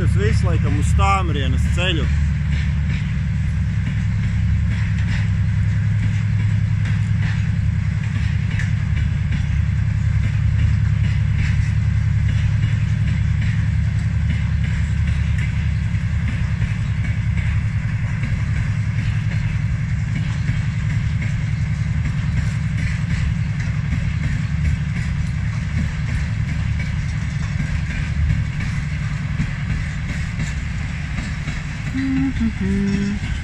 tas viss laikam uz stāmrienas ceļu. Mm-hmm.